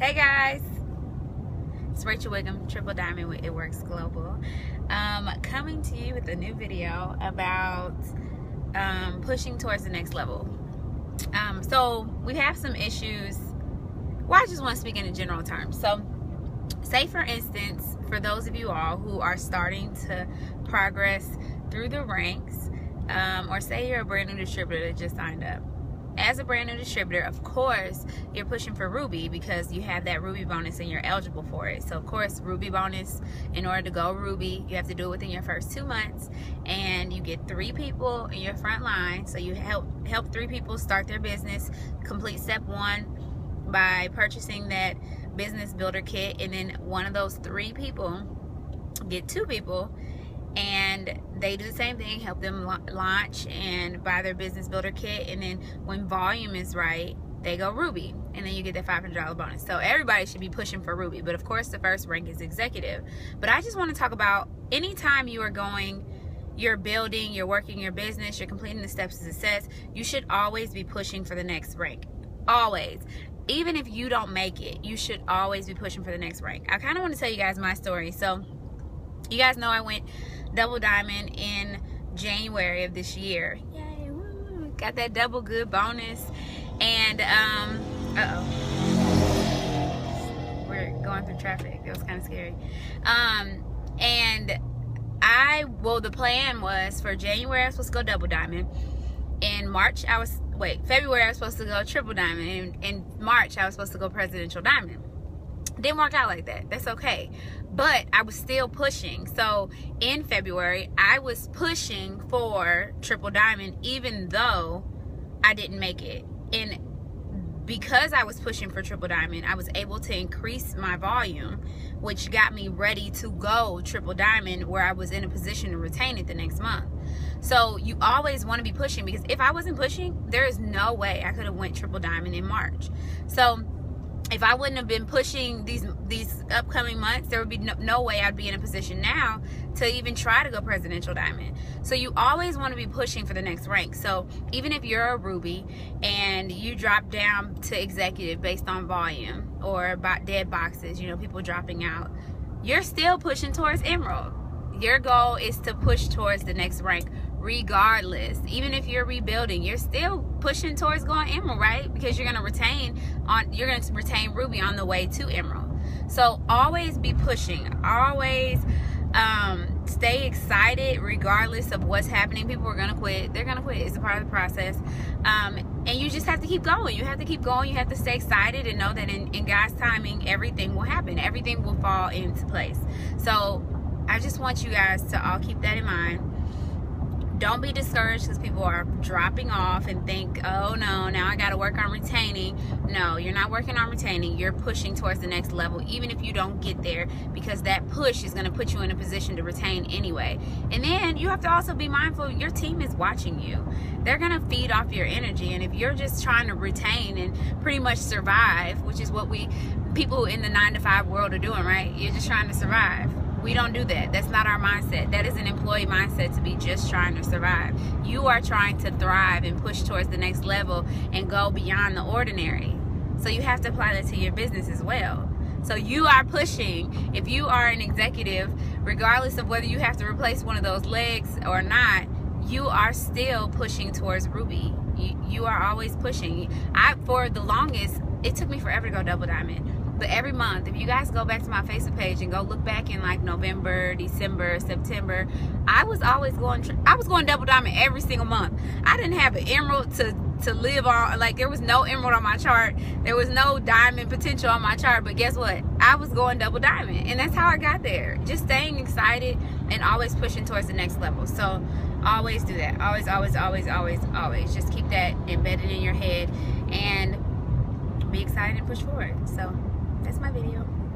Hey guys, it's Rachel Whigham, Triple Diamond with It Works Global. Um, coming to you with a new video about um, pushing towards the next level. Um, so we have some issues. Well, I just want to speak in a general terms. So, say for instance, for those of you all who are starting to progress through the ranks, um, or say you're a brand new distributor that just signed up as a brand new distributor, of course, you're pushing for Ruby because you have that Ruby bonus and you're eligible for it. So, of course, Ruby bonus, in order to go Ruby, you have to do it within your first two months. And you get three people in your front line. So, you help, help three people start their business, complete step one by purchasing that business builder kit. And then one of those three people get two people and they do the same thing help them launch and buy their business builder kit and then when volume is right they go ruby and then you get that $500 bonus. So everybody should be pushing for ruby but of course the first rank is executive. But i just want to talk about anytime you are going you're building you're working your business you're completing the steps to success you should always be pushing for the next rank. Always. Even if you don't make it you should always be pushing for the next rank. I kind of want to tell you guys my story. So you guys know i went double diamond in January of this year. Yay, woo, got that double good bonus. And, um, uh oh We're going through traffic. It was kind of scary. Um, and I, well, the plan was for January, I was supposed to go double diamond. In March, I was, wait, February, I was supposed to go triple diamond. In, in March, I was supposed to go presidential diamond didn't work out like that. That's okay. But i was still pushing. So in february i was pushing for triple diamond even though i didn't make it. And because i was pushing for triple diamond i was able to increase my volume which got me ready to go triple diamond where i was in a position to retain it the next month. So you always want to be pushing because if i wasn't pushing there is no way i could have went triple diamond in march. So if I wouldn't have been pushing these these upcoming months, there would be no, no, way I'd be in a position now to even try to go presidential diamond. So you always want to be pushing for the next rank. So even if you're a ruby and you drop down to executive based on volume or about dead boxes, you know, people dropping out, you're still pushing towards emerald. Your goal is to push towards the next rank regardless. Even if you're rebuilding you're still pushing towards going emerald right? Because you're going to retain on you're going to retain ruby on the way to emerald. So always be pushing. Always um, stay excited regardless of what's happening. People are going to quit. They're going to quit. It's a part of the process. Um, and you just have to keep going. You have to keep going. You have to stay excited and know that in, in god's timing everything will happen. Everything will fall into place. So i just want you guys to all keep that in mind don't be discouraged because people are dropping off and think, oh no, now I got to work on retaining. No, you're not working on retaining. You're pushing towards the next level, even if you don't get there, because that push is going to put you in a position to retain anyway. And then you have to also be mindful your team is watching you. They're going to feed off your energy. And if you're just trying to retain and pretty much survive, which is what we people in the nine to five world are doing, right? You're just trying to survive we don't do that. That's not our mindset. That is an employee mindset to be just trying to survive. You are trying to thrive and push towards the next level and go beyond the ordinary. So you have to apply that to your business as well. So you are pushing. If you are an executive, regardless of whether you have to replace one of those legs or not, you are still pushing towards Ruby. You, you are always pushing. I for the longest, it took me forever to go double diamond but every month if you guys go back to my facebook page and go look back in like november december september i was always going i was going double diamond every single month. I didn't have an emerald to to live on like there was no emerald on my chart. There was no diamond potential on my chart but guess what? I was going double diamond and that's how i got there. Just staying excited and always pushing towards the next level. So always do that. Always always always always always. Just keep that embedded in your head and be excited and push forward. So that's my video